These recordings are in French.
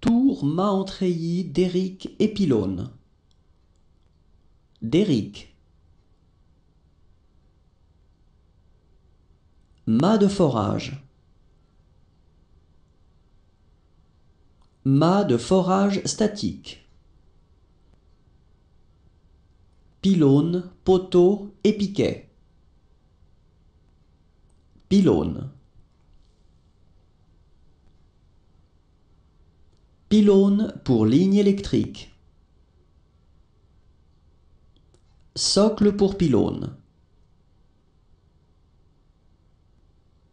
Tour mât en treillis d'Éric et pylône. D'Éric. Mât de forage. Mât de forage statique. Pylône, poteau et piquet. Pylône. Pylône pour ligne électrique. Socle pour pylône.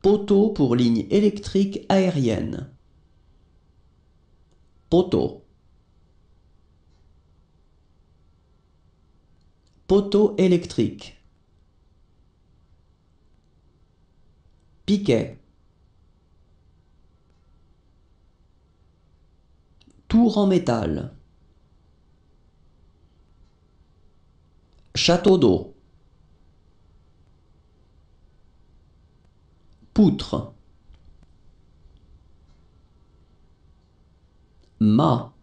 Poteau pour ligne électrique aérienne. Poteau. Poteau électrique. Piquet. Tour en métal. Château d'eau. Poutre. Mât.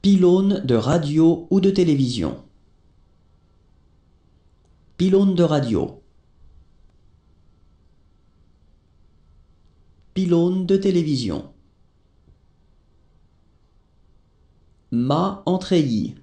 Pylône de radio ou de télévision. Pylône de radio. Pylône de télévision. Mât en treillis.